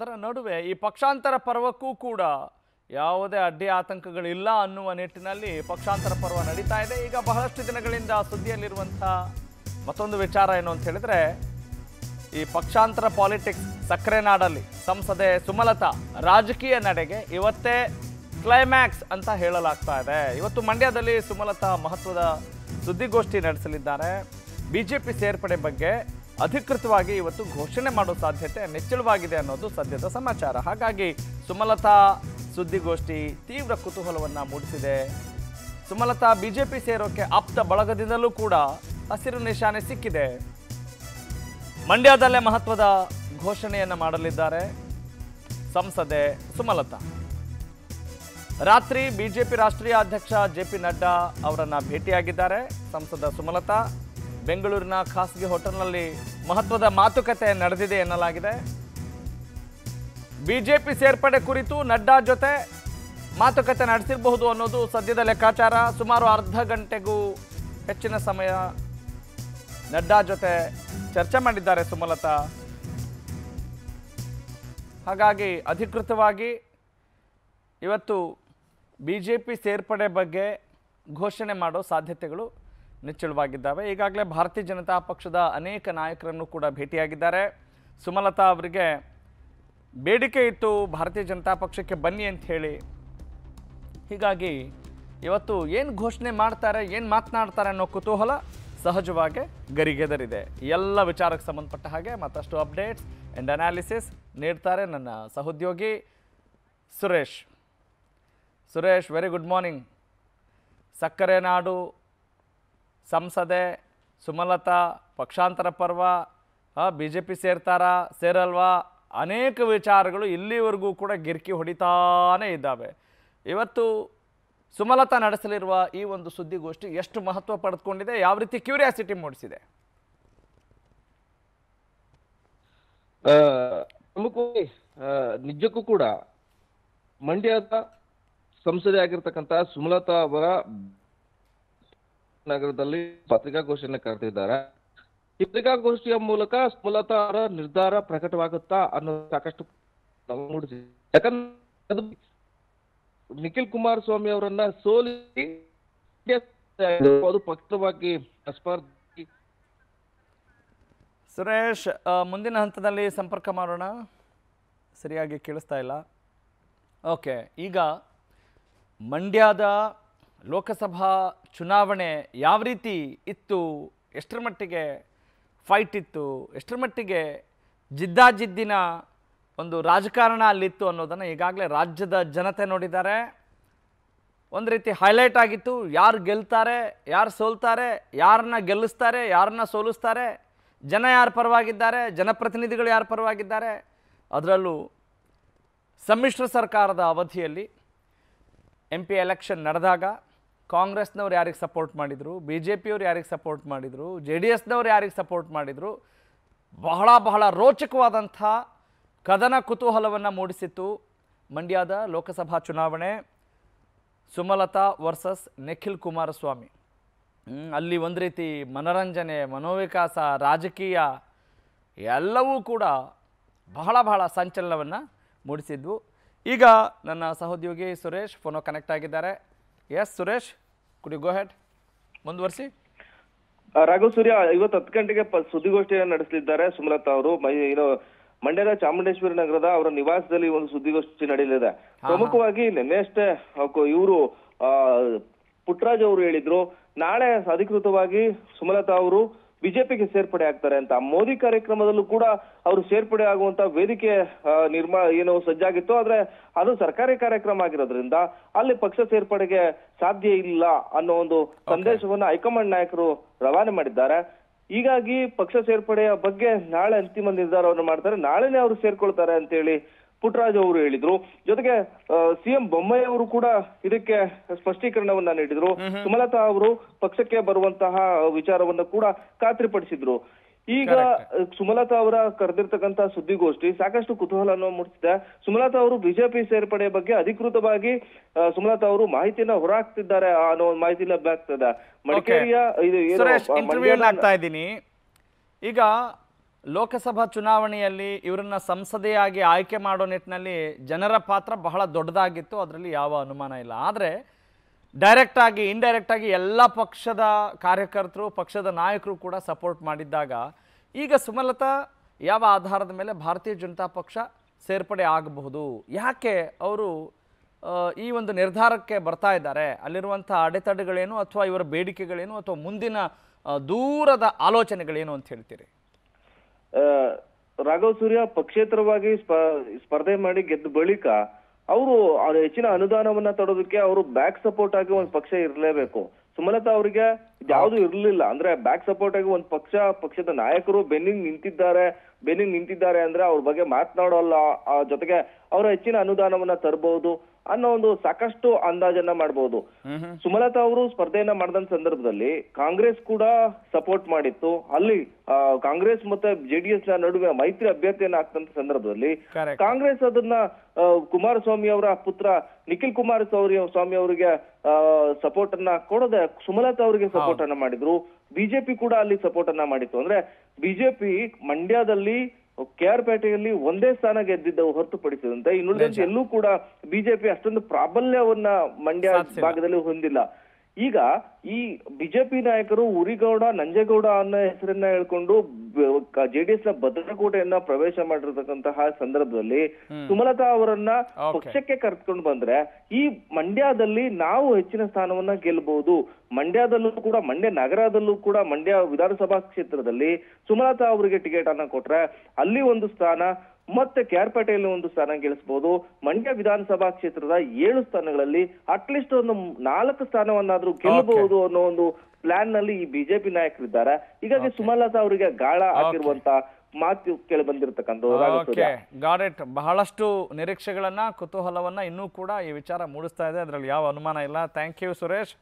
ಅದರ ನಡುವೆ ಈ ಪಕ್ಷಾಂತರ ಪರ್ವಕ್ಕೂ ಕೂಡ ಯಾವುದೇ ಅಡ್ಡಿ ಆತಂಕಗಳಿಲ್ಲ ಅನ್ನುವ ನಿಟ್ಟಿನಲ್ಲಿ ಪಕ್ಷಾಂತರ ಪರ್ವ ನಡೀತಾ ಇದೆ. ಈಗ ಬಹಳಷ್ಟು ದಿನಗಳಿಂದ ಸುದ್ದಿಯಲ್ಲಿರುವಂಥ ಮತ್ತೊಂದು ವಿಚಾರ ಏನು ಅಂತ ಹೇಳಿದ್ರೆ, ಈ ಪಕ್ಷಾಂತರ ಪಾಲಿಟಿಕ್ಸ್ ಸಕ್ಕರೆ ನಾಡಲ್ಲಿ ಸಂಸದೆ ಸುಮಲತಾ ರಾಜಕೀಯ ನಡೆಗೆ ಇವತ್ತೇ ಕ್ಲೈಮ್ಯಾಕ್ಸ್ ಅಂತ ಹೇಳಲಾಗ್ತಾ ಇದೆ. ಇವತ್ತು ಮಂಡ್ಯದಲ್ಲಿ ಸುಮಲತಾ ಮಹತ್ವದ ಸುದ್ದಿಗೋಷ್ಠಿ ನಡೆಸಲಿದ್ದಾರೆ. ಬಿಜೆಪಿ ಸೇರ್ಪಡೆ ಬಗ್ಗೆ ಅಧಿಕೃತವಾಗಿ ಇವತ್ತು ಘೋಷಣೆ ಮಾಡೋ ಸಾಧ್ಯತೆ ನೆಚ್ಚಳವಾಗಿದೆ ಅನ್ನೋದು ಸದ್ಯದ ಸಮಾಚಾರ. ಹಾಗಾಗಿ ಸುಮಲತಾ ಸುದ್ದಿಗೋಷ್ಠಿ ತೀವ್ರ ಕುತೂಹಲವನ್ನು ಮೂಡಿಸಿದೆ. ಸುಮಲತಾ ಬಿಜೆಪಿ ಸೇರೋಕೆ ಆಪ್ತ ಬಳಗದಿಂದಲೂ ಕೂಡ ಹಸಿರು ನಿಶಾನೆ ಸಿಕ್ಕಿದೆ. ಮಂಡ್ಯದಲ್ಲೇ ಮಹತ್ವದ ಘೋಷಣೆಯನ್ನು ಮಾಡಲಿದ್ದಾರೆ ಸಂಸದೆ ಸುಮಲತಾ. ರಾತ್ರಿ ಬಿಜೆಪಿ ರಾಷ್ಟ್ರೀಯ ಅಧ್ಯಕ್ಷ ಜೆ ಪಿ ನಡ್ಡಾ ಅವರನ್ನು ಭೇಟಿಯಾಗಿದ್ದಾರೆ. ಸಂಸದ ಸುಮಲತಾ ಬೆಂಗಳೂರಿನ ಖಾಸಗಿ ಹೋಟೆಲ್ನಲ್ಲಿ ಮಹತ್ವದ ಮಾತುಕತೆ ನಡೆದಿದೆ ಎನ್ನಲಾಗಿದೆ. ಬಿಜೆಪಿ ಸೇರ್ಪಡೆ ಕುರಿತು ನಡ್ಡಾ ಜೊತೆ ಮಾತುಕತೆ ನಡೆಸಿರಬಹುದು ಅನ್ನೋದು ಸದ್ಯದ ಲೆಕ್ಕಾಚಾರ. ಸುಮಾರು ಅರ್ಧ ಗಂಟೆಗೂ ಹೆಚ್ಚಿನ ಸಮಯ ನಡ್ಡಾ ಜೊತೆ ಚರ್ಚೆ ಮಾಡಿದ್ದಾರೆ ಸುಮಲತಾ. ಹಾಗಾಗಿ ಅಧಿಕೃತವಾಗಿ ಇವತ್ತು ಬಿ ಜೆ ಪಿ ಸೇರ್ಪಡೆ ಬಗ್ಗೆ ಘೋಷಣೆ ಮಾಡೋ ಸಾಧ್ಯತೆಗಳು ನಿಚ್ಚಳವಾಗಿದ್ದಾವೆ. ಈಗಾಗಲೇ ಭಾರತೀಯ ಜನತಾ ಪಕ್ಷದ ಅನೇಕ ನಾಯಕರನ್ನು ಕೂಡ ಭೇಟಿಯಾಗಿದ್ದಾರೆ. ಸುಮಲತಾ ಅವರಿಗೆ ಬೇಡಿಕೆ ಇತ್ತು ಭಾರತೀಯ ಜನತಾ ಪಕ್ಷಕ್ಕೆ ಬನ್ನಿ ಅಂತ ಹೇಳಿ. ಹೀಗಾಗಿ ಇವತ್ತು ಏನು ಘೋಷಣೆ ಮಾಡ್ತಾರೆ, ಏನು ಮಾತನಾಡ್ತಾರೆ ಅನ್ನೋ ಕುತೂಹಲ ಸಹಜವಾಗಿ ಗರಿಗೆದರಿದೆ. ಎಲ್ಲ ವಿಚಾರಕ್ಕೆ ಸಂಬಂಧಪಟ್ಟ ಹಾಗೆ ಮತ್ತಷ್ಟು ಅಪ್ಡೇಟ್ಸ್ ಆ್ಯಂಡ್ ಅನಾಲಿಸಿಸ್ ನೀಡ್ತಾರೆ ನನ್ನ ಸಹೋದ್ಯೋಗಿ Suresh. Suresh very good morning ಸಕ್ಕರೆ ನಾಡು ಸಂಸದೆ ಸುಮಲತಾ, ಪಕ್ಷಾಂತರ ಪರ್ವ ಬಿ ಜೆ ಪಿ ಸೇರ್ತಾರಾ, ಸೇರಲ್ವಾ? ಅನೇಕ ವಿಚಾರಗಳು ಇಲ್ಲಿವರೆಗೂ ಕೂಡ ಗಿರ್ಕಿ ಹೊಡಿತಾನೇ ಇದ್ದಾವೆ. ಇವತ್ತು ಸುಮಲತಾ ನಡೆಸಲಿರುವ ಈ ಒಂದು ಸುದ್ದಿಗೋಷ್ಠಿ ಎಷ್ಟು ಮಹತ್ವ ಪಡೆದುಕೊಂಡಿದೆ? ಯಾವ ರೀತಿ ಕ್ಯೂರಿಯಾಸಿಟಿ ಮೂಡಿಸಿದೆ? ನಿಜಕ್ಕೂ ಕೂಡ ಮಂಡ್ಯದ ಸಂಸದೆ ಆಗಿರ್ತಕ್ಕಂಥ ಸುಮಲತಾ ಅವರ ನಗರದಲ್ಲಿ ಪತ್ರಿಕಾಗೋಷ್ಠಿಯನ್ನು ಕರೆದಿದ್ದಾರೆ. ಈ ಪತ್ರಿಕಾಗೋಷ್ಠಿಯ ಮೂಲಕ ಮೂಲತಃ ಅವರ ನಿರ್ಧಾರ ಪ್ರಕಟವಾಗುತ್ತಾ ಅನ್ನೋ ಸಾಕಷ್ಟು ಯಾಕಂದ್ರೆ ನಿಖಿಲ್ ಕುಮಾರಸ್ವಾಮಿ ಅವರನ್ನ ಸೋಲಿಸಿ ಅದು ಪಕ್ಷವಾಗಿ ಸ್ಪರ್ಧಿ ಸುರೇಶ್ ಮುಂದಿನ ಹಂತದಲ್ಲಿ ಸಂಪರ್ಕ ಮಾಡೋಣ. ಸರಿಯಾಗಿ ಕೇಳಿಸ್ತಾ ಇಲ್ಲ. ಓಕೆ, ಈಗ ಮಂಡ್ಯದ ಲೋಕಸಭಾ ಚುನಾವಣೆ ಯಾವ ರೀತಿ ಇತ್ತು? ಎಷ್ಟರ ಮಟ್ಟಿಗೆ ಫೈಟ್ ಇತ್ತು? ಎಷ್ಟರ ಮಟ್ಟಿಗೆ ಜಿದ್ದಾಜಿದ್ದಿನ ಒಂದು ರಾಜಕಾರಣ ಅಲ್ಲಿತ್ತು ಅನ್ನೋದನ್ನು ಈಗಾಗಲೇ ರಾಜ್ಯದ ಜನತೆ ನೋಡಿದ್ದಾರೆ. ಒಂದು ರೀತಿ ಹೈಲೈಟ್ ಆಗಿತ್ತು. ಯಾರು ಗೆಲ್ತಾರೆ, ಯಾರು ಸೋಲ್ತಾರೆ, ಯಾರನ್ನ ಗೆಲ್ಲಿಸ್ತಾರೆ, ಯಾರನ್ನ ಸೋಲಿಸ್ತಾರೆ, ಜನ ಯಾರ ಪರವಾಗಿದ್ದಾರೆ, ಜನಪ್ರತಿನಿಧಿಗಳು ಯಾರು ಪರವಾಗಿದ್ದಾರೆ, ಅದರಲ್ಲೂ ಸಮ್ಮಿಶ್ರ ಸರ್ಕಾರದ ಅವಧಿಯಲ್ಲಿ ಎಂ ಪಿ ಎಲೆಕ್ಷನ್ ನಡೆದಾಗ ಕಾಂಗ್ರೆಸ್ನವ್ರು ಯಾರಿಗೆ ಸಪೋರ್ಟ್ ಮಾಡಿದರು ಬಿ ಜೆ ಪಿಯವ್ರು ಯಾರಿಗೆ ಸಪೋರ್ಟ್ ಮಾಡಿದರು ಜೆ ಡಿ ಎಸ್ನವ್ರು ಯಾರಿಗೆ ಸಪೋರ್ಟ್ ಮಾಡಿದರು, ಬಹಳ ಬಹಳ ರೋಚಕವಾದಂಥ ಕದನ ಕುತೂಹಲವನ್ನು ಮೂಡಿಸಿತ್ತು ಮಂಡ್ಯದ ಲೋಕಸಭಾ ಚುನಾವಣೆ, ಸುಮಲತಾ ವರ್ಸಸ್ ನಿಖಿಲ್ ಕುಮಾರಸ್ವಾಮಿ. ಅಲ್ಲಿ ಒಂದು ರೀತಿ ಮನರಂಜನೆ, ಮನೋವಿಕಾಸ, ರಾಜಕೀಯ ಎಲ್ಲವೂ ಕೂಡ ಬಹಳ ಬಹಳ ಸಂಚಲನವನ್ನು ಮೂಡಿಸಿದ್ವು. ಈಗ ನನ್ನ ಸಹೋದ್ಯೋಗಿ ಸುರೇಶ್ ಫೋನೋ ಕನೆಕ್ಟ್ ಆಗಿದ್ದಾರೆ. ಎಸ್ ಸುರೇಶ್ ಕುಡಿ ಗೋ ಹೆಡ್ ಮುಂದುವರಿಸಿ. ರಾಘವ್ ಸೂರ್ಯ ಇವತ್ತು ಹತ್ತು ಗಂಟೆಗೆ ಸುದ್ದಿಗೋಷ್ಠಿ ಸುದ್ದಿಗೋಷ್ಠಿಯನ್ನು ನಡೆಸಲಿದ್ದಾರೆ. ಸುಮಲತಾ ಅವರು ಏನು ಮಂಡ್ಯದ ಚಾಮುಂಡೇಶ್ವರಿ ನಗರದ ಅವರ ನಿವಾಸದಲ್ಲಿ ಒಂದು ಸುದ್ದಿಗೋಷ್ಠಿ ನಡೆಯಲಿದೆ. ಪ್ರಮುಖವಾಗಿ ನಿನ್ನೆಷ್ಟೇ ಇವರು ಪುಟ್ಟರಾಜ್ ಅವರು ಹೇಳಿದ್ರು. ನಾಳೆ ಅಧಿಕೃತವಾಗಿ ಸುಮಲತಾ ಅವರು ಬಿಜೆಪಿಗೆ ಸೇರ್ಪಡೆ ಆಗ್ತಾರೆ ಅಂತ. ಮೋದಿ ಕಾರ್ಯಕ್ರಮದಲ್ಲೂ ಕೂಡ ಅವರು ಸೇರ್ಪಡೆ ಆಗುವಂತ ವೇದಿಕೆ ಆ, ನಿರ್ಮಾ ಏನು ಸಜ್ಜಾಗಿತ್ತು. ಆದ್ರೆ ಅದು ಸರ್ಕಾರಿ ಕಾರ್ಯಕ್ರಮ ಆಗಿರೋದ್ರಿಂದ ಅಲ್ಲಿ ಪಕ್ಷ ಸೇರ್ಪಡೆಗೆ ಸಾಧ್ಯ ಇಲ್ಲ ಅನ್ನೋ ಒಂದು ಸಂದೇಶವನ್ನ ಹೈಕಮಾಂಡ್ ನಾಯಕರು ರವಾನೆ ಮಾಡಿದ್ದಾರೆ. ಹೀಗಾಗಿ ಪಕ್ಷ ಸೇರ್ಪಡೆಯ ಬಗ್ಗೆ ನಾಳೆ ಅಂತಿಮ ನಿರ್ಧಾರವನ್ನು ಮಾಡ್ತಾರೆ. ನಾಳೆನೇ ಅವರು ಸೇರ್ಕೊಳ್ತಾರೆ ಅಂತೇಳಿ ಪುಟ್ಟರಾಜ್ ಅವರು ಹೇಳಿದ್ರು. ಜೊತೆಗೆ ಸಿಎಂ ಬೊಮ್ಮಾಯಿ ಅವರು ಕೂಡ ಇದಕ್ಕೆ ಸ್ಪಷ್ಟೀಕರಣವನ್ನ ನೀಡಿದ್ರು. ಸುಮಲತಾ ಅವರು ಪಕ್ಷಕ್ಕೆ ಬರುವಂತಹ ವಿಚಾರವನ್ನ ಕೂಡ ಖಾತ್ರಿಪಡಿಸಿದ್ರು. ಈಗ ಸುಮಲತಾ ಅವರ ಕರೆದಿರ್ತಕ್ಕಂತ ಸುದ್ದಿಗೋಷ್ಠಿ ಸಾಕಷ್ಟು ಕುತೂಹಲವನ್ನು ಮೂಡಿಸಿದೆ ಸುಮಲತಾ ಅವರು ಬಿಜೆಪಿ ಸೇರ್ಪಡೆ ಬಗ್ಗೆ ಅಧಿಕೃತವಾಗಿ ಸುಮಲತಾ ಅವರು ಮಾಹಿತಿನ ಹೊರಹಾಕ್ತಿದ್ದಾರೆ ಅನ್ನೋ ಒಂದು ಮಾಹಿತಿ ಲಭ್ಯ ಆಗ್ತದೆ ಮಡಿಕೇರಿಯ ಇದು ಆಗ್ತಾ ಇದ್ದೀನಿ. ಈಗ ಲೋಕಸಭಾ ಚುನಾವಣೆಯಲ್ಲಿ ಇವರನ್ನ ಸಂಸದೆಯಾಗಿ ಆಯ್ಕೆ ಮಾಡೋ ನಿಟ್ಟಿನಲ್ಲಿ ಜನರ ಪಾತ್ರ ಬಹಳ ದೊಡ್ಡದಾಗಿತ್ತು. ಅದರಲ್ಲಿ ಯಾವ ಅನುಮಾನ ಇಲ್ಲ. ಆದರೆ ಡೈರೆಕ್ಟಾಗಿ ಇಂಡೈರೆಕ್ಟಾಗಿ ಎಲ್ಲ ಪಕ್ಷದ ಕಾರ್ಯಕರ್ತರು, ಪಕ್ಷದ ನಾಯಕರು ಕೂಡ ಸಪೋರ್ಟ್ ಮಾಡಿದ್ದಾಗ ಈಗ ಸುಮಲತಾ ಯಾವ ಆಧಾರದ ಮೇಲೆ ಭಾರತೀಯ ಜನತಾ ಪಕ್ಷ ಸೇರ್ಪಡೆ ಆಗಬಹುದು? ಯಾಕೆ ಅವರು ಈ ಒಂದು ನಿರ್ಧಾರಕ್ಕೆ ಬರ್ತಾ ಇದ್ದಾರೆ? ಅಲ್ಲಿರುವಂಥ ಅಡೆತಡೆಗಳೇನು ಅಥವಾ ಇವರ ಬೇಡಿಕೆಗಳೇನು ಅಥವಾ ಮುಂದಿನ ದೂರದ ಆಲೋಚನೆಗಳೇನು ಅಂತ ಹೇಳ್ತೀರಿ? ರಾಘವ್ ಸೂರ್ಯ ಪಕ್ಷೇತರವಾಗಿ ಸ್ಪ- ಸ್ಪರ್ಧೆ ಮಾಡಿ ಗೆದ್ದ ಬಳಿಕ ಅವರು ಹೆಚ್ಚಿನ ಅನುದಾನವನ್ನ ತಡೋದಕ್ಕೆ ಅವರು ಬ್ಯಾಕ್ ಸಪೋರ್ಟ್ ಆಗಿ ಒಂದು ಪಕ್ಷ ಇರಲೇಬೇಕು. ಸುಮಲತಾ ಅವರಿಗೆ ಯಾವುದು ಇರಲಿಲ್ಲ. ಅಂದ್ರೆ ಬ್ಯಾಕ್ ಸಪೋರ್ಟ್ ಆಗಿ ಒಂದು ಪಕ್ಷ, ಪಕ್ಷದ ನಾಯಕರು ಬೆನ್ನಿಗೆ ನಿಂತಿದ್ದಾರೆ. ಬೆನ್ನಿಗೆ ನಿಂತಿದ್ದಾರೆ ಅಂದ್ರೆ ಅವ್ರ ಬಗ್ಗೆ ಮಾತನಾಡೋಲ್ಲ. ಜೊತೆಗೆ ಅವರ ಹೆಚ್ಚಿನ ಅನುದಾನವನ್ನ ತರಬಹುದು ಅನ್ನೋ ಒಂದು ಸಾಕಷ್ಟು ಅಂದಾಜನ್ನ ಮಾಡಬಹುದು ಸುಮಲತಾ ಅವರು ಸ್ಪರ್ಧೆಯನ್ನ ಮಾಡಿದ ಸಂದರ್ಭದಲ್ಲಿ ಕಾಂಗ್ರೆಸ್ ಕೂಡ ಸಪೋರ್ಟ್ ಮಾಡಿತ್ತು. ಅಲ್ಲಿ ಕಾಂಗ್ರೆಸ್ ಮತ್ತೆ ಜೆಡಿಎಸ್ನ ನಡುವೆ ಮೈತ್ರಿ ಅಭ್ಯರ್ಥಿಯನ್ನ ಆಗ್ತಂತ ಸಂದರ್ಭದಲ್ಲಿ ಕಾಂಗ್ರೆಸ್ ಅದನ್ನ ಕುಮಾರಸ್ವಾಮಿ ಅವರ ಪುತ್ರ ನಿಖಿಲ್ ಕುಮಾರಸ್ವಾಮಿ ಸ್ವಾಮಿ ಅವರಿಗೆ ಸಪೋರ್ಟ್ ಅನ್ನ ಕೊಡದೆ ಸುಮಲತಾ ಅವರಿಗೆ ಸಪೋರ್ಟ್ ಅನ್ನ ಮಾಡಿದ್ರು. ಬಿಜೆಪಿ ಕೂಡ ಅಲ್ಲಿ ಸಪೋರ್ಟ್ ಅನ್ನ ಮಾಡಿತ್ತು. ಅಂದ್ರೆ ಬಿಜೆಪಿ ಮಂಡ್ಯದಲ್ಲಿ ಕೆ ಆರ್ ಪೇಟೆಯಲ್ಲಿ ಒಂದೇ ಸ್ಥಾನ ಗೆದ್ದಿದ್ದ ಹೊರತುಪಡಿಸಿದಂತೆ ಇನ್ನುಳಿದಂತೆ ಎಲ್ಲೂ ಕೂಡ ಬಿಜೆಪಿ ಅಷ್ಟೊಂದು ಪ್ರಾಬಲ್ಯವನ್ನ ಮಂಡ್ಯ ಭಾಗದಲ್ಲಿ ಹೊಂದಿಲ್ಲ. ಈಗ ಈ ಬಿಜೆಪಿ ನಾಯಕರು ಉರಿಗೌಡ ನಂಜೇಗೌಡ ಅನ್ನೋ ಹೆಸರನ್ನ ಹೇಳ್ಕೊಂಡು ಜೆಡಿಎಸ್ನ ಭದ್ರಕೋಟೆಯನ್ನ ಪ್ರವೇಶ ಮಾಡಿರತಕ್ಕಂತಹ ಸಂದರ್ಭದಲ್ಲಿ ಸುಮಲತಾ ಅವರನ್ನ ಪಕ್ಷಕ್ಕೆ ಕರೆದುಕೊಂಡು ಬಂದ್ರೆ ಈ ಮಂಡ್ಯದಲ್ಲಿ ನಾವು ಹೆಚ್ಚಿನ ಸ್ಥಾನವನ್ನ ಗೆಲ್ಲಬಹುದು ಮಂಡ್ಯದಲ್ಲೂ ಕೂಡ ಮಂಡ್ಯ ನಗರದಲ್ಲೂ ಕೂಡ ಮಂಡ್ಯ ವಿಧಾನಸಭಾ ಕ್ಷೇತ್ರದಲ್ಲಿ ಸುಮಲತಾ ಅವರಿಗೆ ಟಿಕೆಟ್ ಅನ್ನ ಕೊಟ್ರೆ ಅಲ್ಲಿ ಒಂದು ಸ್ಥಾನ ಮತ್ತೆ ಕ್ಯಾರ್ಪೇಟೆಯಲ್ಲಿ ಒಂದು ಸ್ಥಾನ ಗೆಲ್ಲಿಸಬಹುದು ಮಂಡ್ಯ ವಿಧಾನಸಭಾ ಕ್ಷೇತ್ರದ ಏಳು ಸ್ಥಾನಗಳಲ್ಲಿ ಅಟ್ಲೀಸ್ಟ್ ಒಂದು ನಾಲ್ಕು ಸ್ಥಾನವನ್ನಾದ್ರೂ ಗೆಲ್ಲಬಹುದು ಅನ್ನೋ ಒಂದು ಪ್ಲಾನ್ನಲ್ಲಿ ಈ ಬಿಜೆಪಿ ನಾಯಕರಿದ್ದಾರೆ ಹೀಗಾಗಿ ಸುಮಲತಾ ಅವರಿಗೆ ಗಾಳ ಆಗಿರುವಂತ ಮಾತು ಕೇಳಿ ಬಂದಿರತಕ್ಕಂಥ ಬಹಳಷ್ಟು ನಿರೀಕ್ಷೆಗಳನ್ನ ಕುತೂಹಲವನ್ನ ಇನ್ನೂ ಕೂಡ ಈ ವಿಚಾರ ಮೂಡಿಸ್ತಾ ಇದೆ. ಅದರಲ್ಲಿ ಯಾವ ಅನುಮಾನ ಇಲ್ಲ. Thank you Suresh